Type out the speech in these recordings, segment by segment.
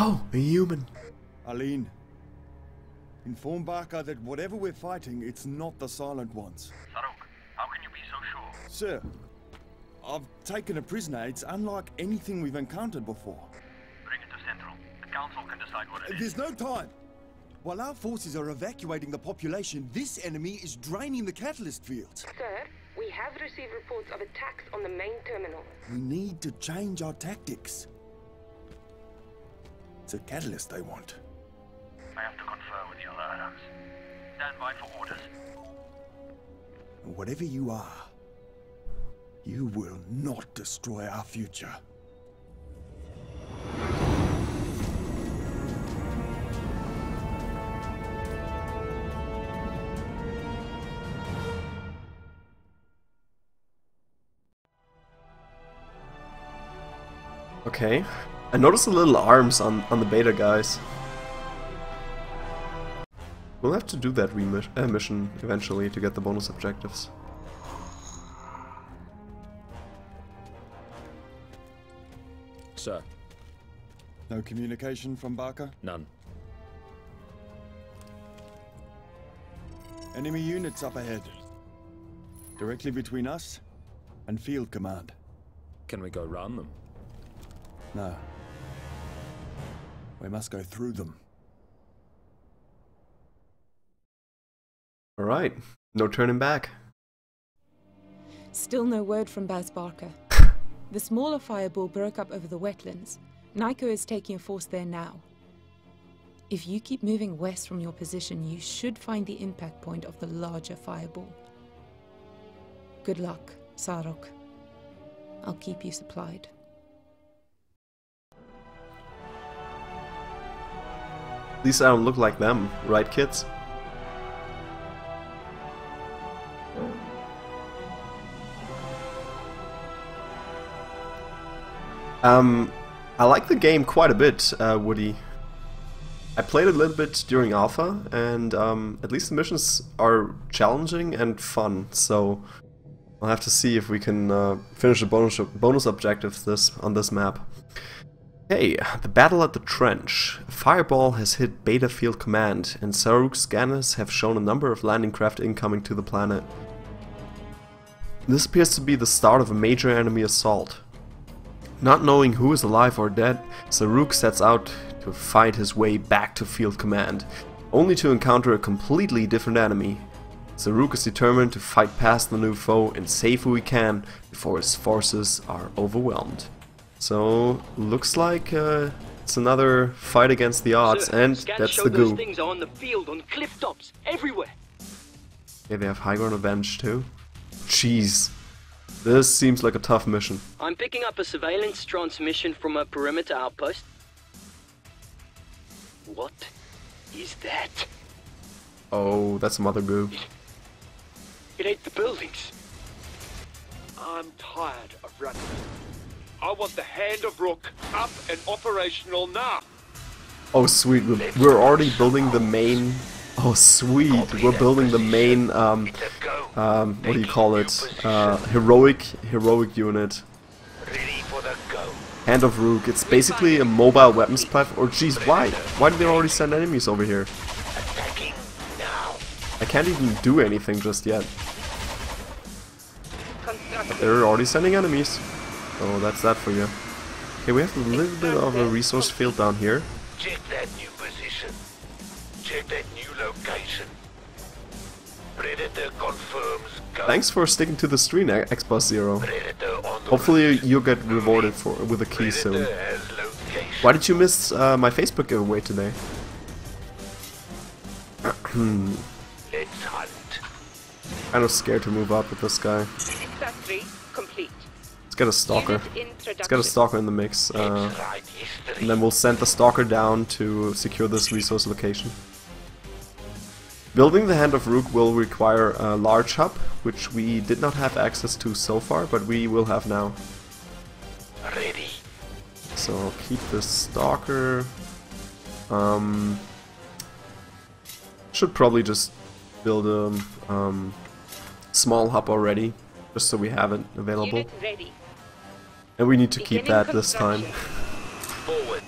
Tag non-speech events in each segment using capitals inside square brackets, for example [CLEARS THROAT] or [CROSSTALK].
Oh, a human. Aline, inform Barker that whatever we're fighting, it's not the Silent Ones. Saruk, how can you be so sure? Sir, I've taken a prisoner. It's unlike anything we've encountered before. Bring it to Central. The Council can decide what it is. There's no time. While our forces are evacuating the population, this enemy is draining the catalyst fields. Sir, we have received reports of attacks on the main terminal. We need to change our tactics. It's a catalyst I want. I have to confer with your Arams. Stand by for orders. Whatever you are, you will not destroy our future. Okay. I noticed the little arms on, on the beta guys. We'll have to do that remis uh, mission eventually to get the bonus objectives. Sir, No communication from Barker? none. Enemy units up ahead. Directly between us and Field Command. Can we go round them? No. We must go through them. Alright, no turning back. Still no word from Baz Barker. [LAUGHS] the smaller fireball broke up over the wetlands. Nico is taking a force there now. If you keep moving west from your position, you should find the impact point of the larger fireball. Good luck, Saruk. I'll keep you supplied. These don't look like them, right kids? Um, I like the game quite a bit, uh, Woody. I played a little bit during alpha, and um, at least the missions are challenging and fun. So I'll have to see if we can uh, finish the bonus bonus objectives this on this map. Hey, the battle at the trench. A fireball has hit Beta Field Command, and Saruk's scanners have shown a number of landing craft incoming to the planet. This appears to be the start of a major enemy assault. Not knowing who is alive or dead, Saruk sets out to fight his way back to Field Command, only to encounter a completely different enemy. Saruk is determined to fight past the new foe and save who he can before his forces are overwhelmed. So, looks like uh, it's another fight against the odds, Sir, and that's the those goo. things are on the field, on cliff tops, everywhere. Okay, they have high ground advantage too. Jeez. This seems like a tough mission. I'm picking up a surveillance transmission from a perimeter outpost. What is that? Oh, that's some other goo. It ate the buildings. I'm tired of running. I want the Hand of Ruk up and operational now. Oh, sweet. We're, we're already building the main. Oh, sweet. We're building the main. Um, um, what do you call it? Uh, heroic, heroic unit. Ready for the go. Hand of Ruk. It's basically a mobile weapons platform. Or, geez, why? Why did they already send enemies over here? Attacking now. I can't even do anything just yet. They're already sending enemies. Oh, that's that for you. Okay, we have a little bit of a resource field down here. Check that new position. Check that new location. Predator confirms go. Thanks for sticking to the stream, Xbox Zero. Predator on the Hopefully you'll get rewarded for with a key soon. Predator has. Why did you miss uh, my Facebook giveaway today? Let's hunt. [CLEARS THROAT] Kind of scared to move up with this guy. Factory complete. Let's get a stalker. Let's get a stalker in the mix. Uh, Let's write history. and then we'll send the stalker down to secure this resource location. Building the Hand of Ruk will require a large hub, which we did not have access to so far, but we will have now. Ready. So keep the stalker. Um, should probably just build a um, small hub already, just so we have it available. Unit ready. And we need to keep that this time. construction.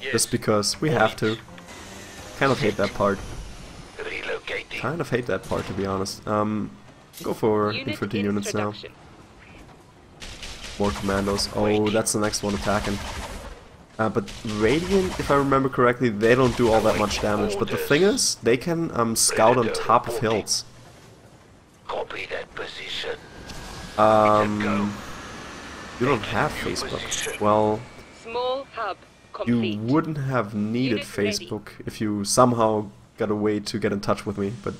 Just because we have to. Kind of hate that part. Kind of hate that part, to be honest. Um, go for Unit infantry units now. More commandos. Oh, that's the next one attacking. Uh, but Radiant, if I remember correctly, they don't do all that much damage. But the thing is, they can um, scout on top of hills. Copy that position. Um, you don't have Facebook. Well, Small hub you wouldn't have needed. Facebook if you somehow got a way to get in touch with me. But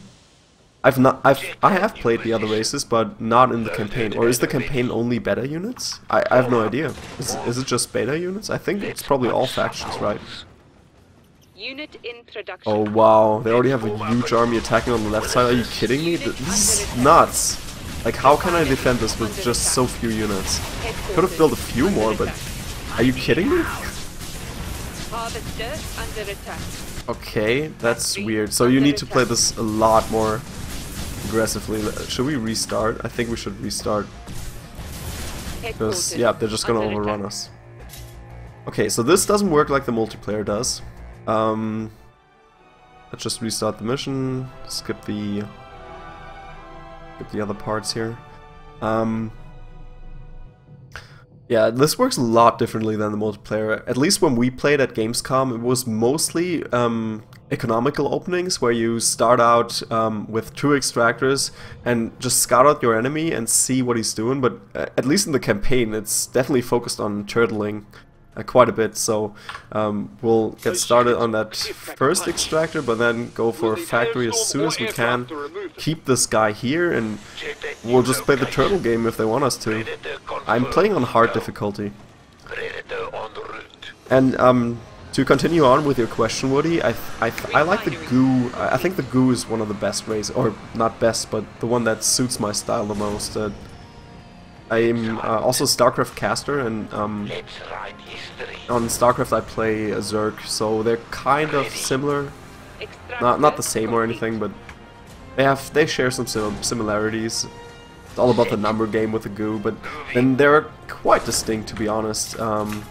I've not, I've, I have played the other races, but not in the campaign. Or is the campaign only beta units? I, I have no idea. Is, is it just beta units? I think it's probably all factions, right? Unit introduction. Oh wow, they already have a huge army attacking on the left side. Are you kidding me? This is nuts. Like, how can I defend this with just so few units? Could have built a few more, but are you kidding me? Okay, that's weird. So you need to play this a lot more aggressively. Should we restart? I think we should restart. Because, yeah, they're just gonna overrun us. Okay, so this doesn't work like the multiplayer does. Um, let's just restart the mission. Skip the skip the other parts here. Um, yeah, this works a lot differently than the multiplayer. At least when we played at Gamescom, it was mostly um, economical openings where you start out um, with two extractors and just scout out your enemy and see what he's doing. But uh, at least in the campaign, it's definitely focused on turtling uh, quite a bit. So um, we'll get started on that first extractor, but then go for a factory as soon as we can. Keep this guy here, and we'll just play the turtle game if they want us to. I'm playing on hard difficulty. Predator en route. And um, to continue on with your question, Woody, I I, I like the goo. I I think the goo is one of the best ways, or not best, but the one that suits my style the most. Uh, I'm uh, also StarCraft caster, and um, on StarCraft I play a Zerg, so they're kind of similar. Not not the same or anything, but they have they share some sim similarities. It's all about the number game with the goo, but then they're quite distinct, to be honest. Um,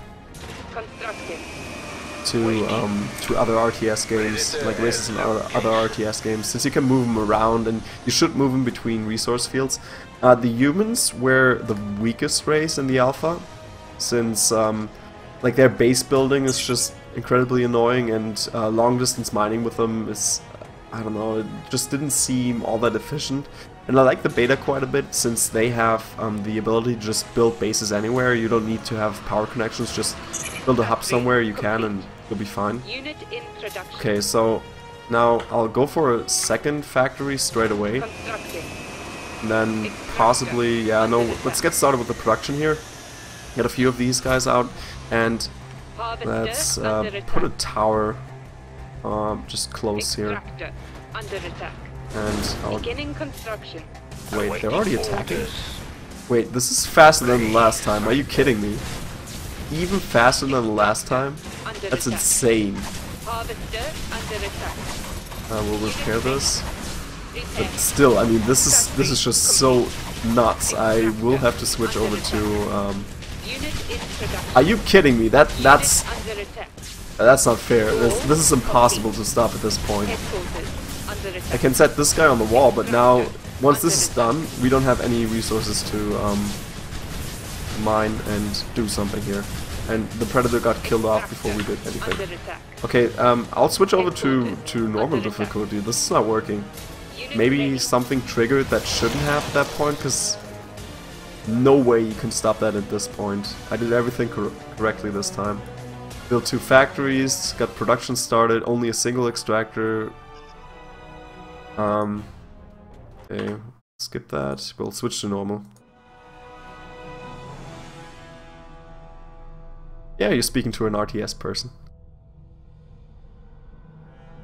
to um, to other RTS games, like races and other, other RTS games, since you can move them around and you should move them between resource fields. Uh, the humans were the weakest race in the alpha, since um, like their base building is just incredibly annoying, and uh, long distance mining with them is I don't know, it just didn't seem all that efficient. And I like the beta quite a bit since they have um, the ability to just build bases anywhere. You don't need to have power connections, just build a hub somewhere you can and you'll be fine. Okay, so now I'll go for a second factory straight away. Constructed. And then possibly, yeah, no, let's get started with the production here. Get a few of these guys out and let's uh, put a tower um, just close here. Extractor under attack. And I'll Beginning construction. Wait, they're already attacking? Wait, this is faster than the last time. Are you kidding me? Even faster than the last time? That's insane. Harvester under attack. Uh, we'll repair this. But still, I mean, this is this is just so nuts. I will have to switch over to. Um, are you kidding me? That that's that's not fair. This, this is impossible to stop at this point. Headquarters under attack. I can set this guy on the wall, but now once this is done, we don't have any resources to um, mine and do something here. And the predator got killed off before we did anything. Okay, um, I'll switch over to, to normal difficulty. This is not working. Maybe something triggered that shouldn't have at that point, because no way you can stop that at this point. I did everything cor correctly this time. Built two factories, got production started, only a single extractor. Um, okay, skip that. We'll switch to normal. Yeah, you're speaking to an RTS person.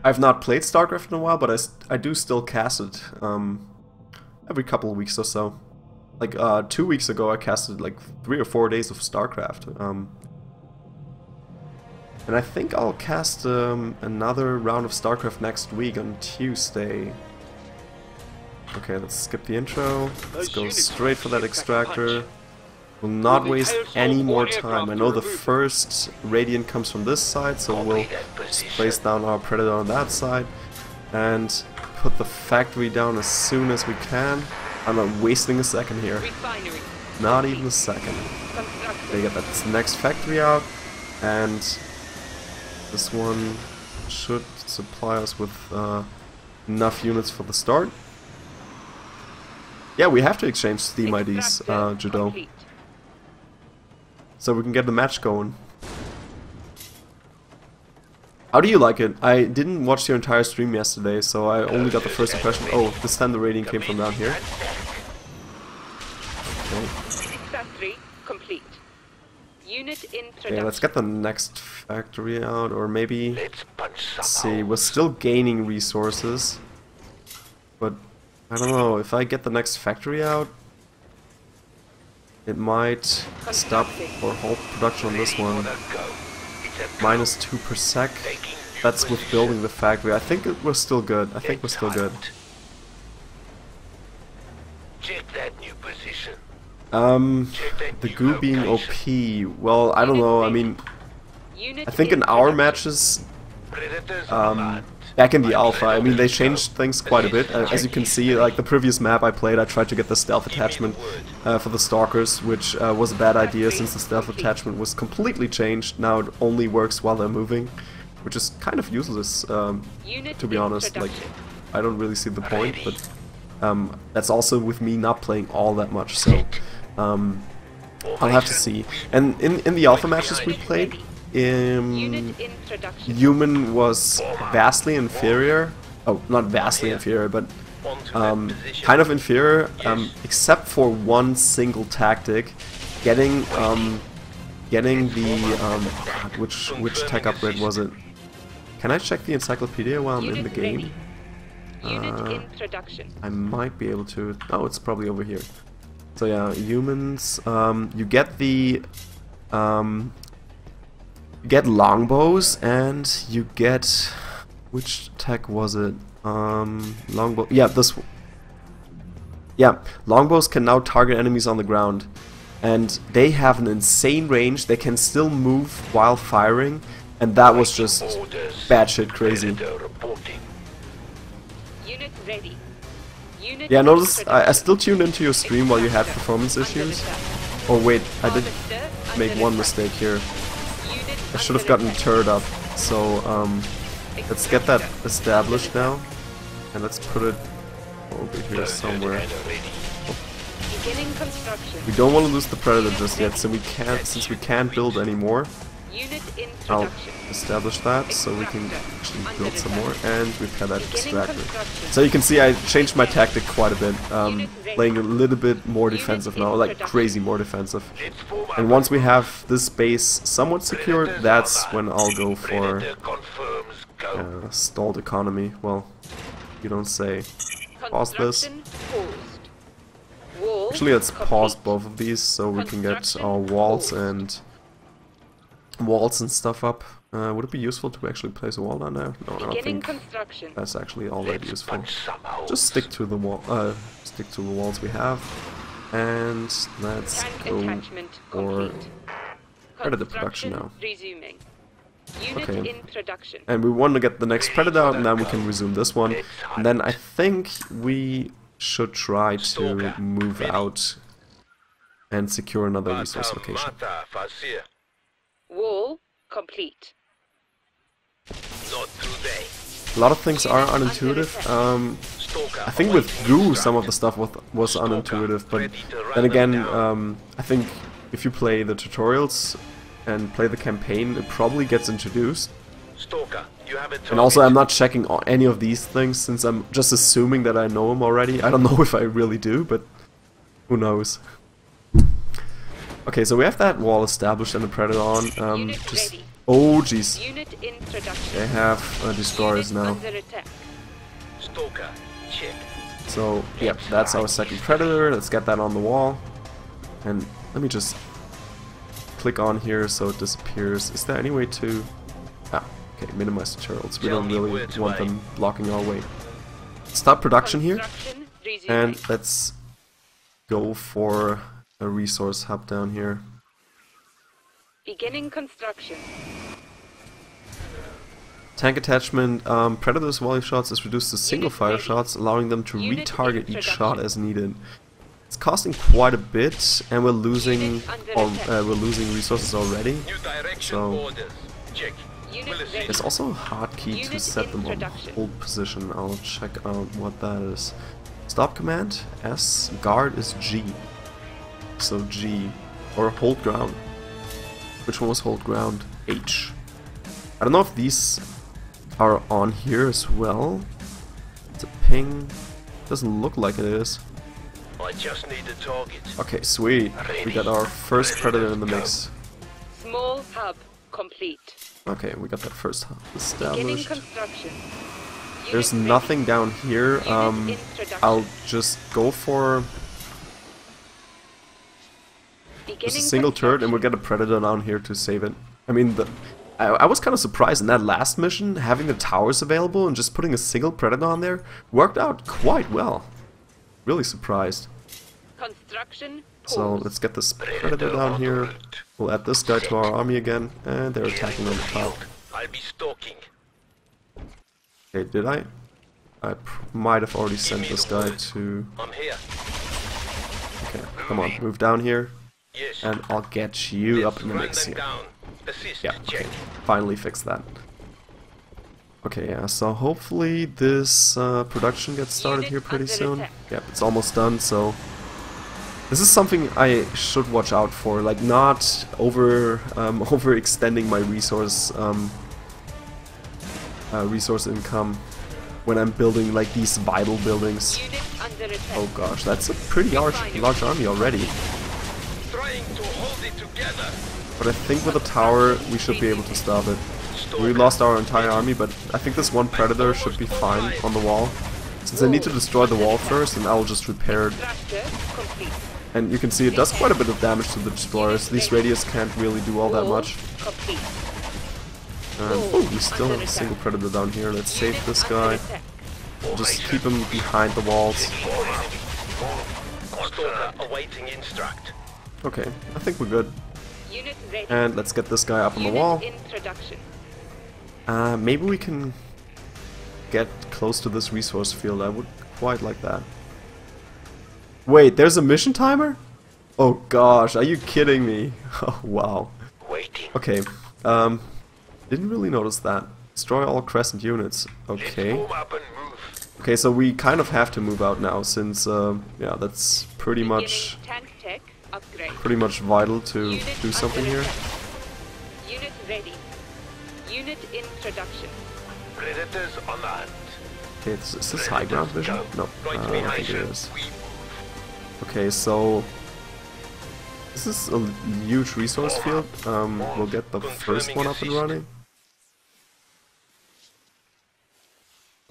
I've not played StarCraft in a while, but I, I do still cast it um, every couple of weeks or so. Like uh, two weeks ago, I casted like three or four days of StarCraft. Um, and I think I'll cast um, another round of StarCraft next week on Tuesday. Okay, let's skip the intro. Let's go straight for that extractor. We'll not waste any more time. I know the first Radiant comes from this side, so we'll just place down our Predator on that side and put the factory down as soon as we can. I'm not wasting a second here. Not even a second. They get that next factory out, and this one should supply us with uh, enough units for the start. Yeah, we have to exchange Steam IDs, uh, Judo, complete. So we can get the match going. How do you like it? I didn't watch your entire stream yesterday, so I only got the first impression. Oh, this time the rating came from down here. Okay. Factory complete. Unit in. Okay, let's get the next factory out, or maybe... Let's punch some Let's see, we're still gaining resources. But, I don't know, if I get the next factory out... It might stop or halt production on this one. On the go. It's a Minus 2 per sec. That's with building the factory. I think it, we're still good. I think we're still good. Check that new position. Um, the goo being. OP, well, I don't know, I mean, I think in our matches, um, alert. Back in the alpha, I mean, they changed things quite a bit. Uh, as you can see, like the previous map I played, I tried to get the stealth attachment uh, for the stalkers, which uh, was a bad idea since the stealth attachment was completely changed. Now it only works while they're moving, which is kind of useless, um, to be honest. Like. I don't really see the point, but um, that's also with me not playing all that much, so um, I'll have to see. And in in the alpha matches we played, um, Unit in production. human was vastly inferior. Oh, not vastly inferior, but um, kind of inferior, um, except for one single tactic, getting um, getting the um, God, which which tech upgrade was it? Can I check the encyclopedia while I'm in the game? Unit Uh. I might be able to. Oh, it's probably over here. So yeah, humans. Um, you get the um, you get longbows and you get which tech was it? Um, longbow. Yeah, this. one. Yeah, longbows can now target enemies on the ground, and they have an insane range. They can still move while firing, and that was just Orders. batshit crazy. Predator reporting. Unit ready. Unit Yeah, notice I, I still tuned into your stream while you had performance issues. Oh wait, I did make one mistake here. I should have gotten turret up. So um, let's get that established now, and let's put it over here somewhere. Predator ready. Beginning construction. We don't want to lose the predator just yet, so we can't since we can't build anymore. Unit in I'll establish that so we can actually build some more and repair that Beginning extractor. construction. So you can see I changed my tactic quite a bit, um, playing a little bit more defensive now, like crazy more defensive. And once we have this base somewhat secured, that's when. I'll go for Predator uh, stalled economy. Well, you don't say. Pause this. Construction paused. Wall Actually, let's pause both of these so we can get our walls and walls and stuff up. Uh, would it be useful to actually place a wall down there? No, I don't think construction. that's actually all that Let's useful. punch some holes. Just stick to the wall. Uh, stick to the walls we have, and let's Tank go attachment for complete. Predator production now. Resuming. Unit Okay. in production. And we want to get the next predator out, and then we can resume this one. And then I think we should try to move out and secure another resource location. Mata, Wall complete. Not today. A lot of things are unintuitive. Um, I think with awaiting Goo, some of the stuff was, was unintuitive, but ready to run then again, um, I think if you play the tutorials and play the campaign, it probably gets introduced. Stalker, you have a And also. I'm not checking any of these things since I'm just assuming that I know them already. I don't [LAUGHS] know if I really do, but who knows. Okay, so we have that wall established and the predator on. Um, just oh jeez, Unit they have uh, destroyers now. under attack. Stalker, check. So yep, that's our second predator. Let's get that on the wall. And let me just click on here so it disappears. Is there any way to? Ah, okay, minimize the turtles. We don't really want them blocking our way. Stop production here. And let's go for a resource hub down here. Beginning construction. Tank attachment, um, Predator's volley shots is reduced to single fire shots, allowing them to Unit retarget each shot as needed. It's costing quite a bit, and we're losing, or, uh, we're losing resources already. So- orders. Check. Unit Will ready. There's also a hotkey to set them on hold position. I'll check out what that is. Stop command S, guard is G. So G, or hold ground. Which one was hold ground? H. I don't know if these are on here as well. It's a ping. Doesn't look like it is. I just need a target. Okay, sweet. We got our first predator in the mix. Small hub complete. Okay, we got that first hub established. construction. There's nothing down here. Um. I'll just go for Beginning just a single turret and we'll get a predator down here to save it. I mean, the, I, I was kind of surprised in that last mission, having the towers available and just putting a single predator on there worked out quite well. Really surprised. Construction. So let's get this predator down here. We'll add this guy to our army again, and they're attacking on the top. I'll be stalking. Okay, did I? I might have already sent this guy to... I'm here. Okay, come on, move down here, Yes. and I'll get you up Let's in the mix here. Assist. Yeah, Check. okay. Finally fixed that. Okay, yeah, so hopefully this uh, production gets started here pretty soon. Yep, it's almost done, so... This is something I should watch out for, like not over um, [LAUGHS] overextending my resource um, uh, resource income when I'm building like these vital buildings. Unit under attack. Oh gosh, that's a pretty large, large army already. But I think with the tower, we should be able to stop it. We lost our entire army, but I think this one predator should be fine on the wall. Since I need to destroy the wall first, and I'll just repair it. And you can see it does quite a bit of damage to the destroyers. These radius can't really do all that much. And, oh, we still have a single predator down here. Let's save this guy. Just keep him behind the walls. Stalker awaiting instruct. Okay, I think we're good. Unit ready. And let's get this guy up on the wall. introduction. Uh, maybe we can get close to this resource field. I would quite like that. Wait, there's a mission timer? Oh gosh, are you kidding me? [LAUGHS] Oh wow. Waiting. Okay, um, didn't really notice that. Destroy all crescent units. Okay. move up and move. Okay, so we kind of have to move out now since, um, yeah, that's pretty much, Beginning tank tech upgrade. pretty much vital to Unit do something here. Unit ready. Unit introduction. Predators on the hunt. Okay, is, is this high ground vision? No, Right uh, I don't think it you. is. We Okay, so this is a huge resource field. Um, we'll get the first one up and running.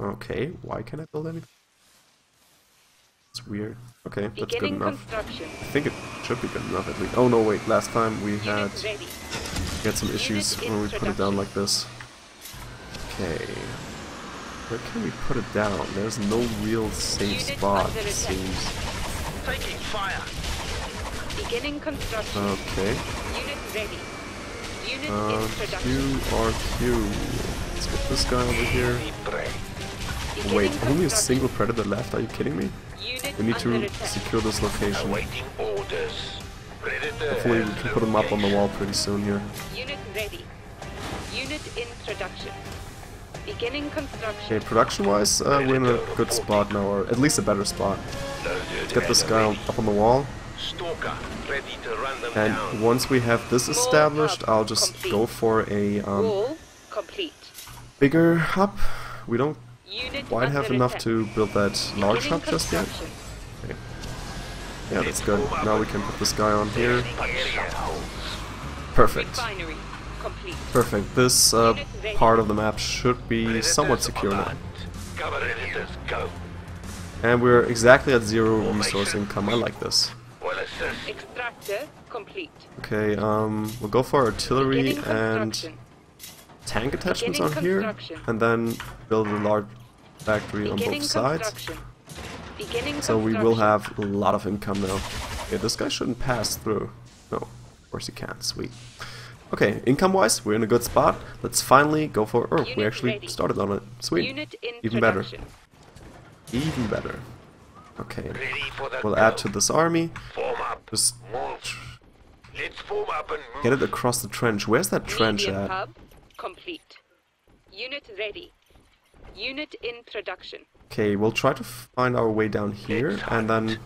Okay, why can't I build anything? It's weird. Okay, that's good enough. I think it should be good enough at least. Oh no, wait, last time we had we had some issues when we put it down like this. Okay. Where can we put it down? There's no real safe spot, it seems. taking fire. Beginning construction. Okay. Unit ready. Unit Uh. Q, RQ. Let's get this guy over here. Break. Beginning Wait, only a single predator left? Are you kidding me? We need to secure this location. Awaiting Hopefully we can put them up on the wall pretty soon here. Unit ready. Unit introduction. Beginning construction. Okay, production-wise, uh, we're in a good spot now, or at least a better spot. Let's get this guy up on the wall. Stalker, ready to run them And down. once we have this established, I'll just complete. go for a um, complete. bigger hub. We don't Unit quite have enough attack. to build that large Beginning hub just yet. construction. Yeah, that's good. Now we can put this guy on here. Perfect. Perfect. This uh, part of the map should be somewhat secure now. hunt. Cover predators, go. And we're exactly at zero resource income. I like this. Well assessed. Extractor complete. Okay, um, we'll go for artillery and tank attachments on here, and then build a large factory on both sides. Beginning So we will have a lot of income now. Okay, this guy shouldn't pass through. No, of course he can't. Sweet. Okay, income-wise, we're in a good spot. Let's finally go for... Oh, we actually ready. started on it. Sweet. Unit Even better. Even better. Okay, Ready for the we'll go. add to this army. Form up. Just Move. Let's form up and move. get it across the trench. Where's that trench Medium at? hub complete. Unit ready. Unit in production. Okay, we'll try to find our way down here, and then...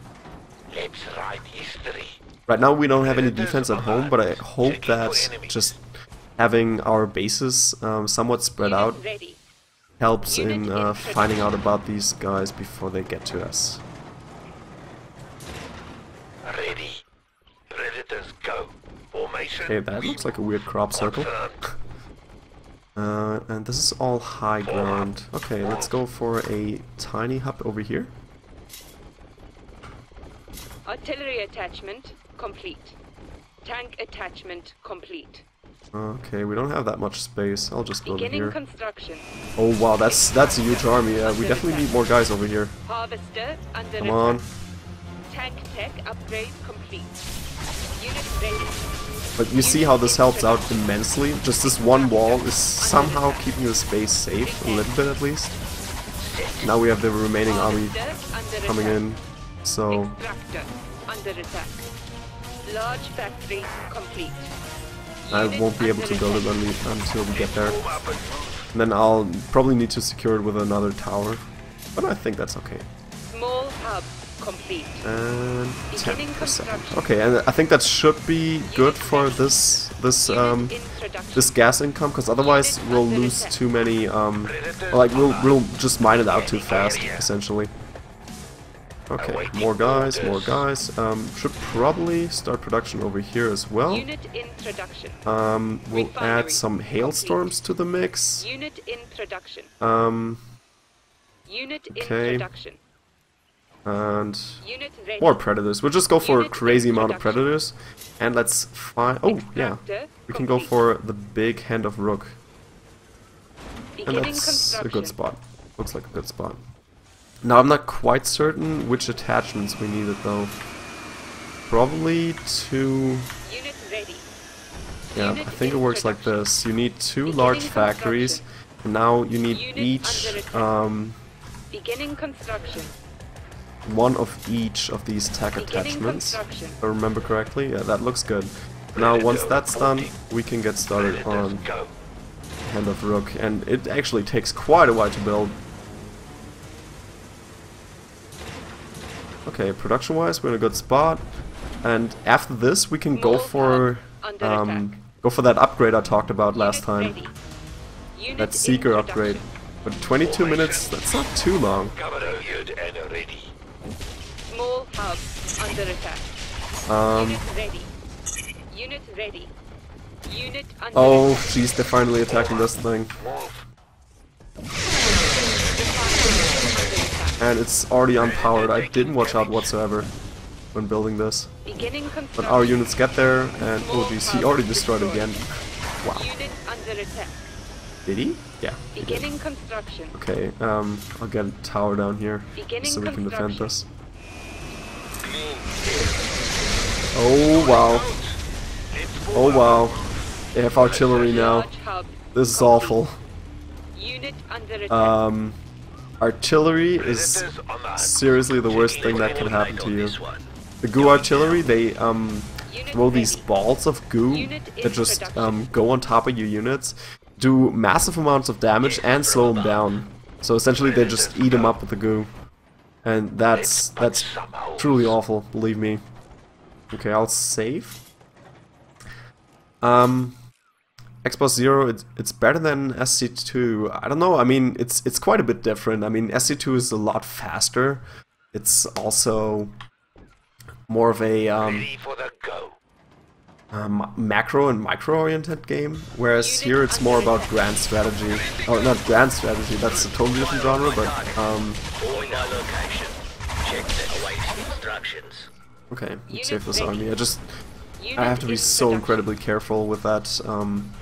Let's write history. Right now we don't have any defense at home, but I hope that just having our bases um, somewhat spread out helps in in uh, finding out about these guys before they get to us. Ready. Predators go. Formation. Okay, that looks like a weird crop circle. [LAUGHS] Uh, and this is all high ground. Okay, let's go for a tiny hub over here. Artillery attachment complete. Tank attachment complete. Okay, we don't have that much space. I'll just go over Beginning here. construction. Oh wow, that's that's a huge army. Yeah, we definitely need more guys over here. Harvester under Come on. Tank tech upgrade complete. Unit ready. But you see how this helps out immensely. Just this one wall is somehow keeping the space safe, a little bit at least. Now we have the remaining army coming in. So under attack. Large factory complete. I won't be able to build it until we get there. Form up and move. And then I'll probably need to secure it with another tower. But I think that's okay. Small hub complete. And Beginning 10%. construction. Okay, and I think that should be good for this this um Unit in production. this gas income, because otherwise Unit we'll lose attack. too many um like we'll we'll just mine it out too fast essentially. Okay, more guys, more guys. Um, should probably start production over here as well. Unit in production. Um, we'll add some hailstorms to the mix. Unit in production. Um, Unit okay. in production. And more predators. We'll just go for a crazy amount of predators, and let's find. Oh yeah, we can go for the big hand of Ruk, and that's a good spot. Looks like a good spot. Now I'm not quite certain which attachments we needed though. Probably two. Yeah, I think it works like this. You need two large factories. And now you need each um, Beginning construction. One of each of these tech attachments. If I remember correctly. Yeah, that looks good. Now once that's done, we can get started on go. Hand of Ruk, and it actually takes quite a while to build. Okay, production-wise, we're in a good spot, and after this, we can go for um, go for that upgrade I talked about last time. That Seeker upgrade. But 22 minutes, that's not too long. Hub under attack. Um, Unit ready. Unit ready. Unit under oh, jeez, they're finally attacking this thing. And it's already unpowered. I didn't watch out whatsoever when building this. But our units get there, and oh jeez, he already destroyed again. Wow. Unit under attack. Did he? Yeah. he did. Beginning construction. Okay, um, I'll get a tower down here Beginning so we can defend this. Clean. Oh wow, oh wow. They have artillery now. This is awful. Unit under attack. Um, artillery is Predators on the hunt. seriously the worst thing that can happen to you. The goo artillery, they um throw these balls of goo Unit that just um, go on top of your units, do massive amounts of damage and slow them down. So essentially they just eat them up with the goo. And that's that's truly awful, believe me. Okay, I'll save. Um Xbox Zero, it's, it's better than SC2. I don't know. I mean, it's it's quite a bit different. I mean, SC2 is a lot faster. It's also more of a um, Ready for the go. Um, macro and micro oriented game, whereas here it's more about grand strategy. Oh, not grand strategy. That's a totally different genre, but um, All my location. Check the awaits instructions. okay. Let's save this army. I just I have to be so incredibly careful with that um,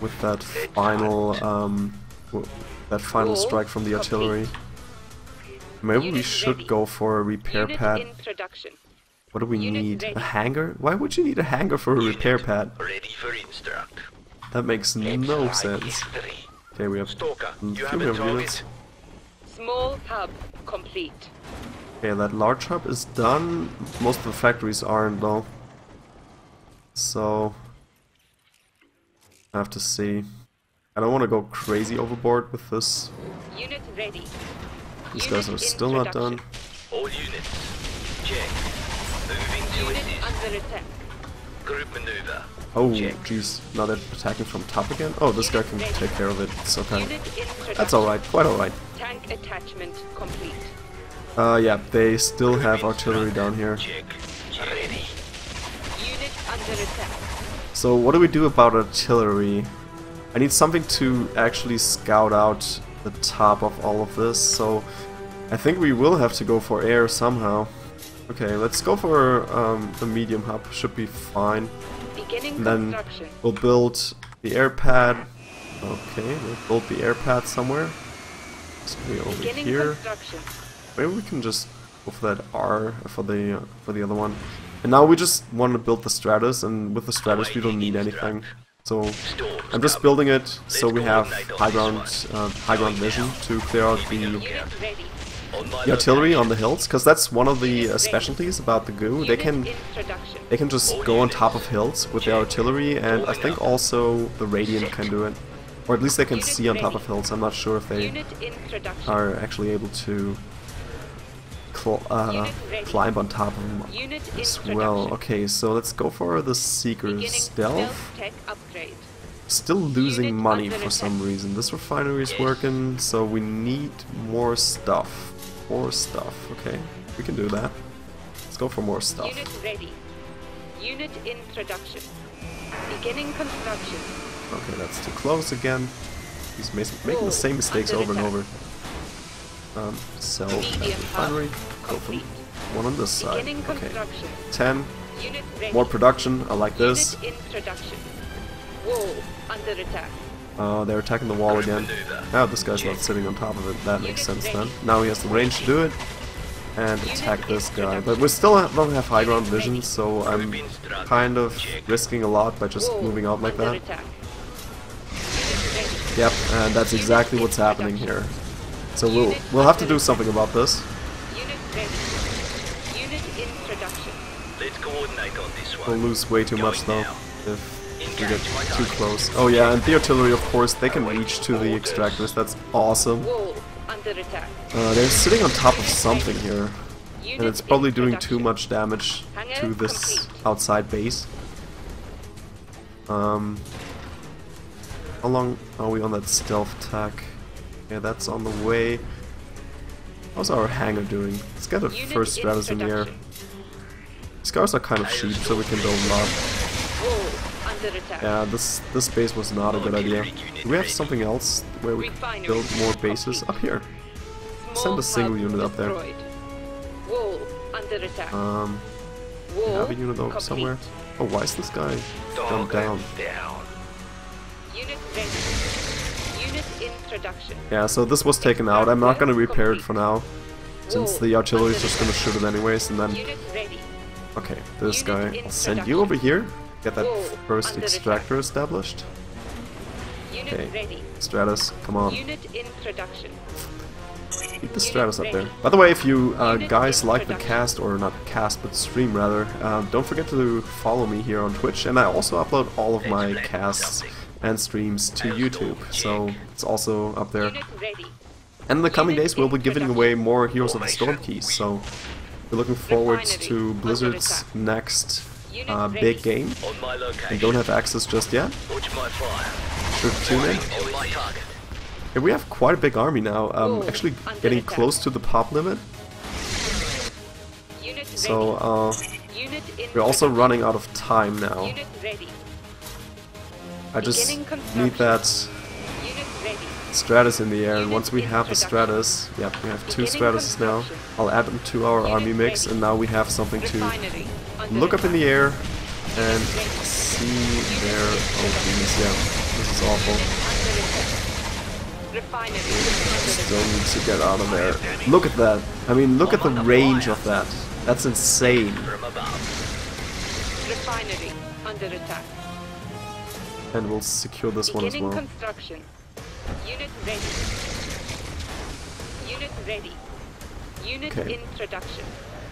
with that final um, that final strike from the artillery. Maybe we should go for a repair pad. In production. What do we Unit need? A hanger? Why would you need a hanger for a repair pad? Ready for instruct. That makes Let's no sense. history. Okay, we have Stalker, mm, a you few have a more units. Small hub complete. Okay, that large hub is done. Most of the factories aren't though. So I have to see. I don't want to go crazy overboard with this. Unit ready. These Unit guys are still not done. All units. Check. Moving to Unit assist. under attack. Group maneuver. Oh, jeez. Now they're attacking from top again? Oh, this guy can take care of it. It's okay. Unit in production. That's alright. Quite alright. Tank attachment complete. Uh, yeah, they still have artillery down here. Check. Ready. Unit under attack. So what do we do about artillery? I need something to actually scout out the top of all of this, so I think we will have to go for air somehow. Okay, let's go for um, the medium hub, should be fine. Beginning And then we'll build the air pad. Okay, we'll build the air pad somewhere. It's gonna be over Beginning here. Maybe we can just go for that R for the uh, for the other one. And now we just want to build the Stratus, and with the Stratus we don't need anything. So I'm just building it so we have high ground uh, high ground vision to clear out the, Unit ready. On my the artillery on the hills, because that's one of the uh, specialties about the goo. They can they can just go on top of hills with their artillery, and I think also the Radiant can do it, or at least they can see on top of hills. I'm not sure if they Unit in production. are actually able to cl uh, climb on top of them as well. Okay, so let's go for the Seeker's Beginning stealth. Still losing money for some reason. This refinery is working, so we need more stuff. More stuff. Okay, we can do that. Let's go for more stuff. Unit ready. Unit in production. Beginning construction. Okay, that's too close again. He's making the same mistakes over and over. Um, sell that Medium hub refinery. Go for one on this side. Okay, 10. Unit ready. More production. I like this. Unit in production. Wall under attack. Uh, they're attacking the wall again. Now this guy's not sitting on top of it. That makes sense then. Now he has the range to do it. And attack this guy. But we still don't have high ground vision, so I'm kind of risking a lot by just moving out like that. attack. Unit ready. Yep, and that's exactly what's happening here. So we'll we'll have to do something about this. Unit in production. Let's coordinate on this one. We'll lose way too much though if we get too close. Oh yeah, and the artillery, of course, they can reach to the extractors. That's awesome. Wall under attack. Uh, they're sitting on top of something here, and it's probably doing too much damage to this outside base. Um, how long are we on that stealth tack? Yeah, that's on the way. How's our hangar doing? Let's get a first stratus in the air. production. These cars are kind of cheap, so we can build a lot. Wall under attack. Yeah, this this base was not a good idea. Do we have something else where we can build more bases? Up here. Send a single unit up there. destroyed. Wall under attack. Um, we have a unit over somewhere. Oh, why is this guy jumped down? down. Unit ready. Unit in production. Yeah, so this was taken out. I'm not gonna repair it for now, since the artillery is just gonna shoot it anyways. And then, okay, this guy. I'll send you over here. Get that Wall first under extractor established. Unit Okay. ready. Stratus, come on. Unit in production. Keep the Stratus up there. By the way, if you uh, guys in like the cast, or not cast, but stream rather, uh, don't forget to follow me here on Twitch, and I also upload all of my casts and streams to YouTube, so it's also up there. And in the coming days, we'll be giving away more Heroes of the Storm keys, so we're looking forward to Blizzard's next Unit uh, big game. On my location. and don't have access just yet. Watch my fire. Should tune in. On my target. Yeah, we have quite a big army now, um, Wall actually getting close to the pop limit, so uh, we're also running out of time now. I just need that Unit ready. Stratus in the air, and once we have the. Stratus, yep, we have two Stratuses now. I'll add them to our army mix, and now we have something to look up in the air and see their oh yeah, this is awful. Still need to get out of there. Look at that. I mean, look at the range of that. That's insane. Refinery under attack. And we'll secure this one as well. Construction. Unit ready. Unit ready. Unit Okay. in production.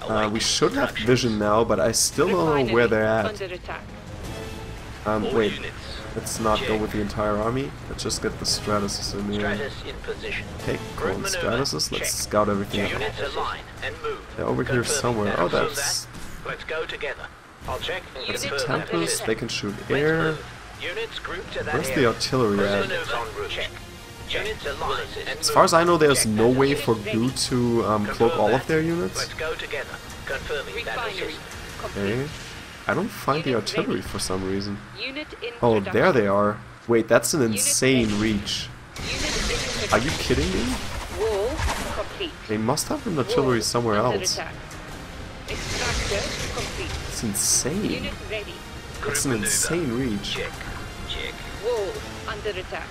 Uh, we should have vision now, but I still don't know where they're at. Um, wait. units. Let's not go with the entire army. Let's just get the Stratuses in here. Stratus in position. Okay, cool. Group maneuver. Stratuses. Let's Check. scout everything out. And move. They're over here somewhere. Oh, also that's- that. Let's go together. I'll check and Units confirm that Tempest. assist. They can shoot Let's air. Move. Units grouped to that Where's the artillery at? Units en route. Check. Units align and As far as I know, there's no way for Goo to um, cloak all of their units. Let's go together. Confirming that Refinery. assist. Complete. Okay. I don't find the artillery for some reason. Oh, there they are. Wait, that's an insane reach. Unit in production. Are you kidding me? They must have an artillery somewhere else. Attack. Extractor complete. It's insane. Unit. That's an insane reach. Check. Check. Wall under attack.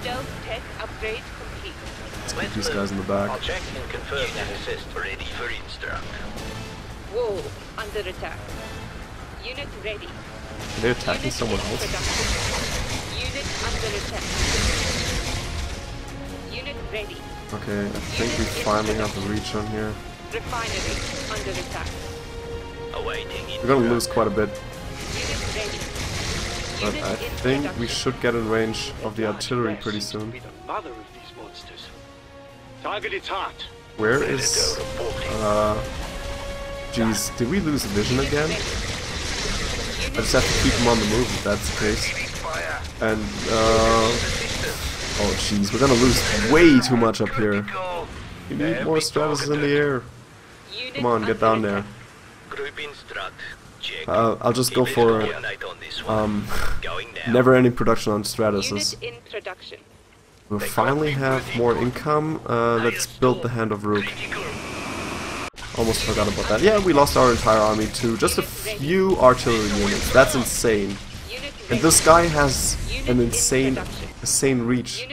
Stealth tech upgrade complete. Let's keep these guys in the I'll back. check and confirm that assist. Ready for instruct. Wall under attack. Unit ready. They're attacking Unit someone else. production. Unit under attack. Unit ready. Okay, I think we finally have the reach on here. Refinery under attack. Awaiting We're gonna lose quite a bit, Unit ready. But I think we should get in range of the artillery pretty soon. be the mother of these monsters. Target its heart. Where is... Uh... Jeez, did we lose vision again? I just have to keep them on the move if that's the case. And, uh... Oh jeez, we're gonna lose way too much up here. We need more Stratus in the air. Come on, get down there. Attack. Group instruct. Check. Uh, I'll just go for coordinate on this one. um, never-ending production on Stratuses. Unit in production. We'll finally have more income. Uh, let's build the Hand of Ruk. Almost forgot about that. Yeah, we lost our entire army to just a few artillery units. That's insane. And this guy has an insane, insane reach.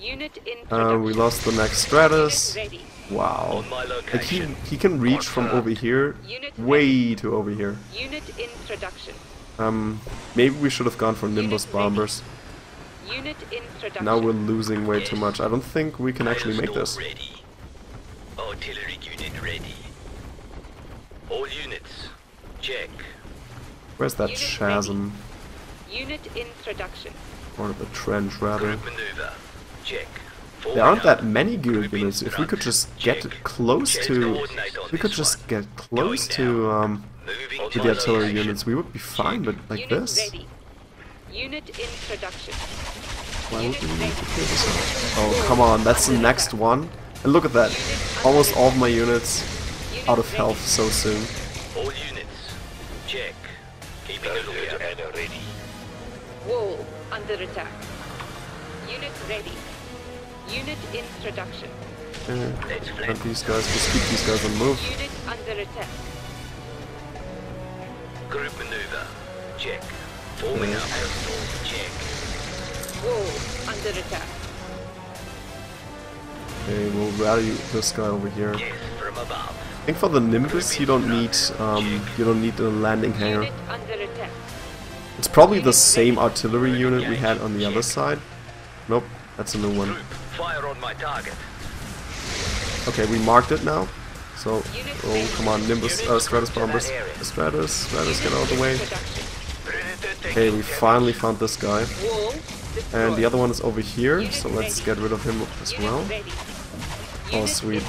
Unit in Uh, we lost the next Stratus. Unit ready. Wow. Like he, he can reach from over here Unit way to over here. Unit in production. Um, maybe we should have gone for Nimbus Unit bombers. Unit in production. Now we're losing way too much. I don't think we can actually make this. Ready. Artillery unit ready. All units. Check. Where's that Unit chasm? Unit in production. Or the trench, rather. Group maneuver. Check. There aren't that many gear units. If we could just get close to, if we could just get close to um to the artillery units, we would be fine. But like this. Unit in production. why would we need to ready. clear this out? Oh come on, that's the next one. And look at that, almost all of my units out of health so soon. All units. Check. Keeping a lookout. ready. Wall under attack. Unit ready. Unit in production. Yeah. Let's And flank. these guys, just keep these guys on move. Unit under attack. Group maneuver. Check. Forming up. Check. Wall under attack. Okay, we'll rally this guy over here. Yes, from above. I think for the Nimbus, you don't need um you don't need a landing hangar. Unit under attack. It's probably the same artillery unit we had on the other side. Nope, that's a new one. Fire on my target. Okay, we marked it now. So, oh come on, Nimbus, uh, Stratus bombers. Stratus, Stratus, get out of the way. Okay, we finally found this guy. And the other one is over here, so let's get rid of him as well. Oh, sweet.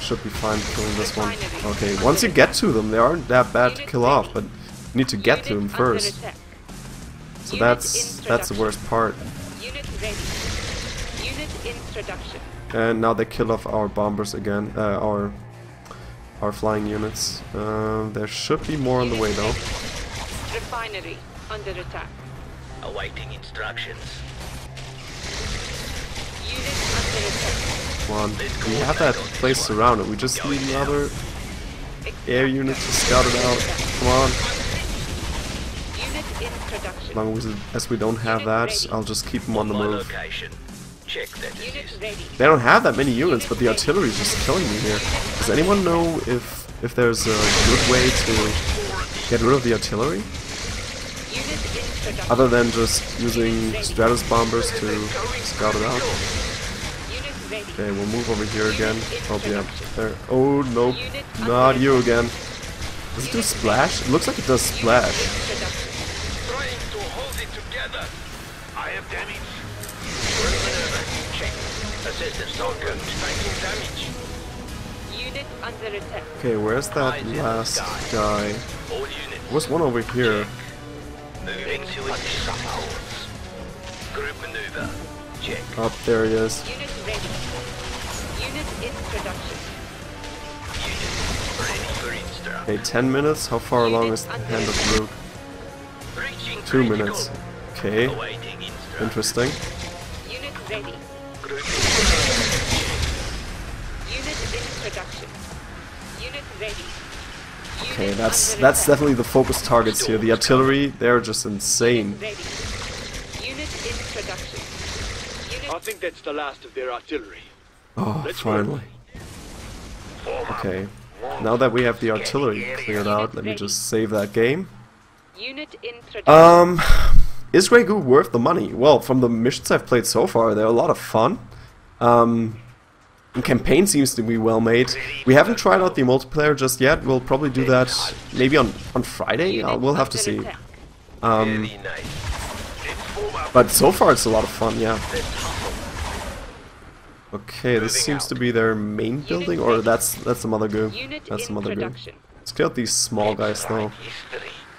Should be fine killing this one. Okay, once you get to them, they aren't that bad to kill off, but you need to get to them first. So that's that's the worst part. Unit ready. Unit in production. And now they kill off our bombers again, uh, our our flying units. Uh, there should be more on the way though. Refinery under attack. Awaiting instructions. Unit under attack. Come on, we have that place surrounded. We just need another air unit to scout it out. Come on. Unit in As long as, as we don't have that, I'll just keep them on the My move. Location. Check that Unit ready. They don't have that many units, but the artillery is just killing me here. Does anyone know if if there's a good way to get rid of the artillery? Unit in production. Other than just using Stratus bombers to scout it out? Okay, we'll move over here again. Oh, yeah. There. Oh, nope. Not you again. Does it do splash? It looks like it does splash. Assistance not good. Taking damage. Unit under attack. Okay, where's that Eyes in the last guy? All units. There's one over here. Moving to position. Group maneuver. Check. Up there he is. Unit ready. Unit in production. Unit ready for instruct. Okay, 10 minutes. How far along is the Hand of Ruk? Reaching Two critical. minutes. Okay, interesting. Unit ready. Okay, that's that's definitely the focus targets here. The artillery, they're just insane. Ready. Unit in production. Unit I think that's the last of their artillery. Oh, Let's finally. Okay, now that we have the artillery cleared out, let me just save that game. unit in production. Um, is Grey Goo worth the money? Well, from the missions I've played so far, they're a lot of fun. Um, the campaign seems to be well made. We haven't tried out the multiplayer just yet. We'll probably do that maybe on on Friday. Unit Uh, we'll have to see. Um, Very nice. Let's form up. but so far it's a lot of fun. Yeah. Okay, this seems to be their main building, or that's that's the mother goo. That's the in mother goo. production. Let's kill these small guys though,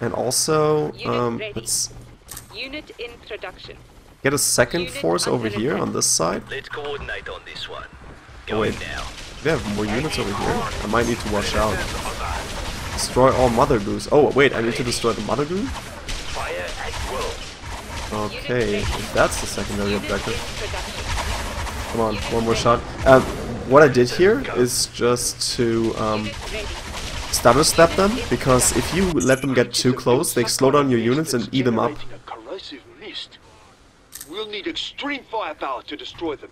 and also um, let's Unit in production. get a second Unit force over here attack. on this side. Let's coordinate on this one. Oh, wait. they have more units over here. I might need to watch out. Destroy all mother goos. Oh wait, I need to destroy the mother goo. Fire at will. Okay, if that's the secondary objective. Come on, one more shot. Um, what I did here is just to um, Unit stutter step them, because if you let them get too close, they slow down your units and eat them up. Corrosive mist. We'll need extreme firepower to destroy them.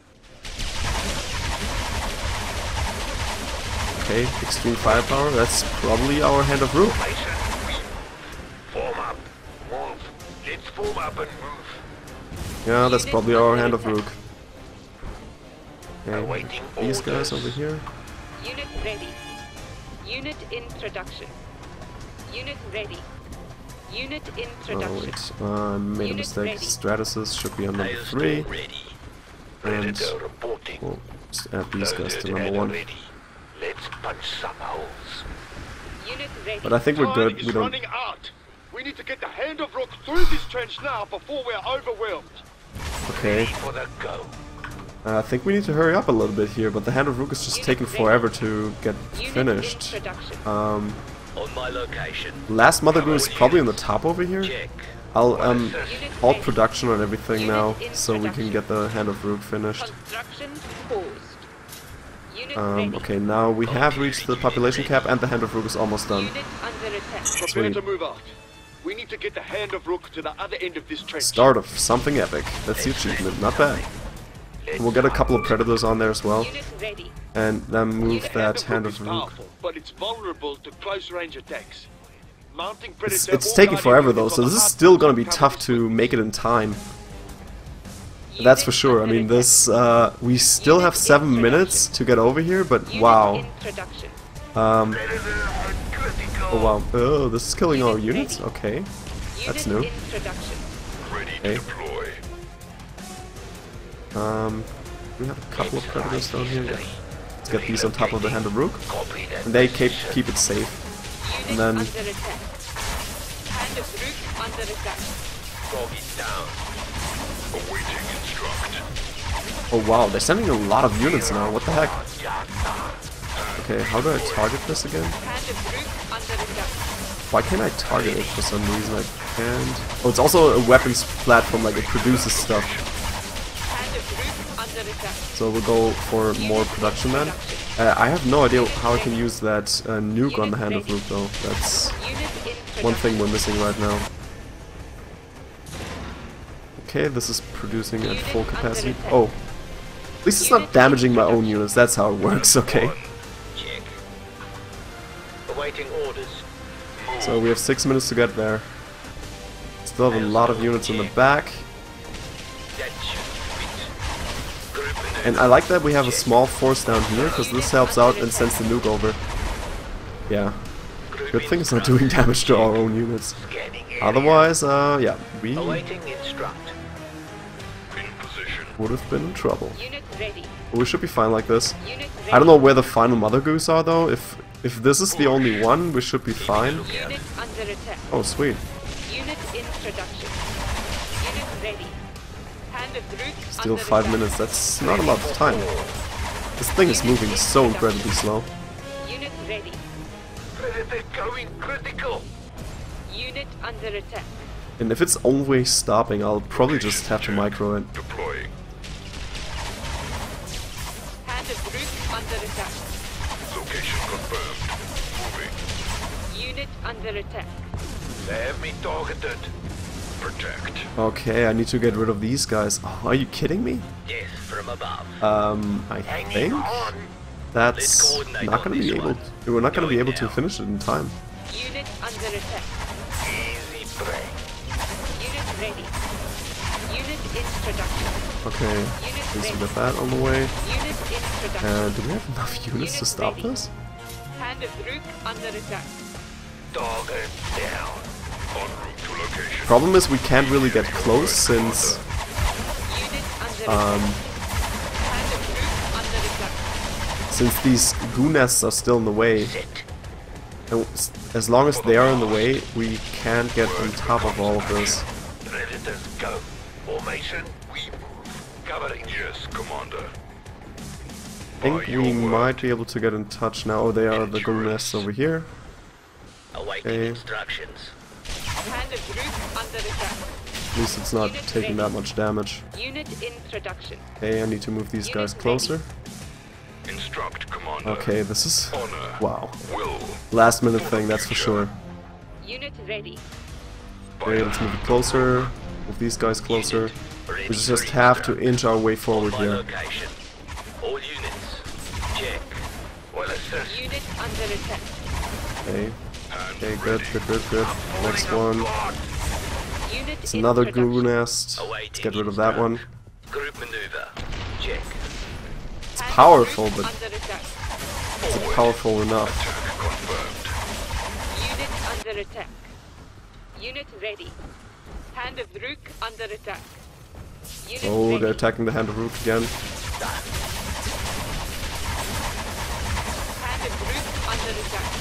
Okay, extreme firepower, that's probably our hand of Ruk. Form up. Move. Let's form up and move. Yeah, that's probably our hand of Ruk. Okay, Awaiting these guys over here. Unit ready. Unit in production. Unit ready. Unit in Oh production. wait, uh, I made a mistake. ready. Stratus should be on number 3. ready. And we'll just add these guys to number 1. Ready. Let's punch some holes. Unit ready. But I think we're good. We don't. running out. We need to get the Hand of Ruk through this trench now before we're overwhelmed. Okay. For the go. Uh, I think we need to hurry up a little bit here, but the Hand of Ruk is just Unit taking ready. forever to get Unit finished. production. Um, On my location. last Mother Goo is probably on the top over here. Check. I'll um, Unit halt production on everything Unit now, in so we can get the Hand of Ruk finished. Construction paused. Unit Um, okay, now we have reached the population cap, and the Hand of Ruk is almost done. Unit under attack. Prepare to move out. We need to get the Hand of Ruk to the other end of this trench. Start of something epic. That's the achievement. Not bad. Let's We'll get a couple of predators on there as well, and then move that Hand of Ruk. powerful, but it's vulnerable to close range attacks. It's, it's taking forever though, so this is still gonna be tough to make it in time. That's for sure. I mean, this uh, we still have seven minutes to get over here, but wow. Um, oh wow. Oh, this is killing our units. Okay. That's new. in Okay. Um, we have a couple of predators down here. Yeah. Let's get these on top of the Hand of Ruk, and they keep keep it safe. And then- it down. Awaiting instruct. Oh wow, they're sending a lot of units now. What the heck? Okay, how do I target this again? Why can't I target it for some reason? I can't. Oh, it's also a weapons platform, like it produces stuff. So we'll go for more production then. Uh, I have no idea how I can use that uh, nuke on the Hand of Ruk though. That's one thing we're missing right now. Okay, this is producing at full capacity. Oh. At least it's not damaging my own units, that's how it works, okay. Check. Awaiting orders. So we have six minutes to get there. Still have a lot of units in the back. That should fit. Group maneuver. And I like that we have a small force down here, because this helps out and sends the nuke over. Yeah. Good thing it's not doing [LAUGHS] damage to our own units. Otherwise, uh, yeah, we would have been in trouble. But we should be fine like this. I don't know where the final Mother Goose are though. If if this is the only one, we should be fine. Unit under attack. Oh, sweet. Unit introduction. Unit ready. Hand of Ruk Still five minutes. That's not a lot of time. This thing is moving so incredibly slow. Unit ready. Predator going critical. Unit under attack. And if it's always stopping, I'll probably just have to micro it. Deploying. Under attack. Location confirmed. Moving. Unit under attack. They have me targeted. Protect. Okay, I need to get rid of these guys. Oh, are you kidding me? Yes, from above. Um, I Hanging think on. that's not gonna be able. To, we're not gonna be Going able to finish it in time. Unit under attack. Easy prey. Unit ready. Unit introduction. Okay, Unit please ready. get that on the way. Unit introduction. Uh, do we have enough units to stop this? Hand of Ruk under attack. Target down. En route to location. Problem is we can't really get close since Unit under um. Hand of Ruk under attack. since these goo nests are still in the way. And as long as they are in the way, we can't get on top of all of this. Predators go. Formation. We move. Covering. Yes, Commander. I think we uh, might be able to get in touch now. Oh, they are the goo nests over here. Awaiting Okay. instructions. Hand of Ruk under attack. At least it's not Unit taking ready. that much damage. Unit introduction. Okay, I need to move these Unit guys ready. closer. Instruct, Commander. Okay, this is... Honor. Wow. Will. Last minute thing, that's for sure. Unit ready. Okay, let's move it closer. Move these guys closer. Ready We just for have to inch our way forward here. location. Under attack. Okay. Okay, good, good, good, good. Next one. It's another introduction. goo nest. Let's get rid of that one. Group maneuver. Check. It's powerful, but under attack. is it powerful enough? Unit under attack. Unit ready. Hand of Ruk under attack. Unit Oh, ready. they're attacking the Hand of Ruk again. Under attack.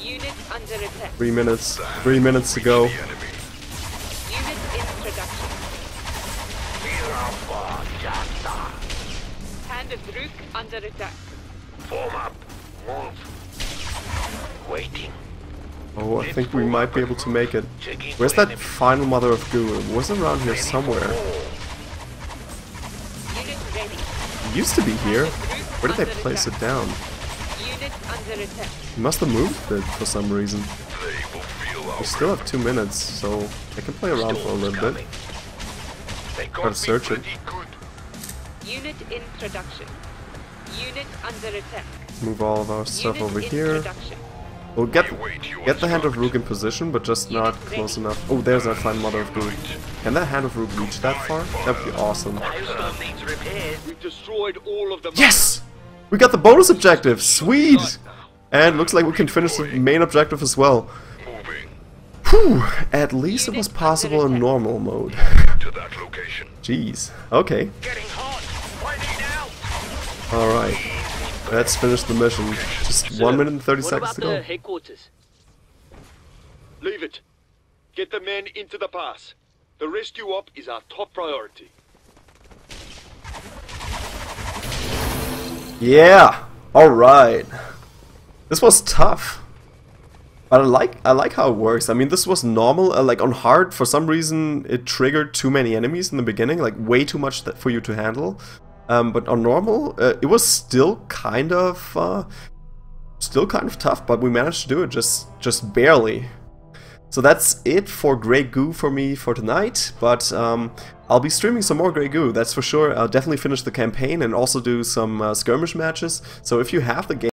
Unit under attack. Three minutes. Three minutes to go. The enemy. Unit introduction. Hand of Ruk under attack. Form up. Move. Waiting. Oh, I think we might be able to make it. Where's that final Mother of Goo? It was around here somewhere. It used to be here. Where did they place it down? Unit under attack. He must have moved it for some reason. They will feel our We still have two minutes, so I can play around for a little bit. They Try got to search it. pretty good. Unit. Unit under attack. Move all of our stuff Unit over here. introduction. We'll get We await your get the Hand of. Ruk in position, but just not Unit close ready. enough. Oh, there's our final Mother of Goo. Can that Hand of Ruk reach that far? That'd be awesome. Hailstorm needs repairs. We've destroyed all of the Yes! We got the bonus objective! Sweet! And looks like we can finish the main objective as well. Moving Whew! At least it was possible in normal mode. to. Jeez. Okay. Getting hot. Alright. Let's finish the mission. Just 1 minute and 30 seconds to go. headquarters? Leave it. Get the men into the pass. The rescue op is our top priority. Yeah! Alright. This was tough. But I like I like how it works. I mean, this was normal. Uh, like on hard, for some reason, it triggered too many enemies in the beginning, like way too much for you to handle. Um, but on normal, uh, it was still kind of uh, still kind of tough. But we managed to do it just just barely. So that's it for Grey Goo for me for tonight, but um, I'll be streaming some more Grey Goo, that's for sure. I'll definitely finish the campaign and also do some uh, skirmish matches. So if you have the game,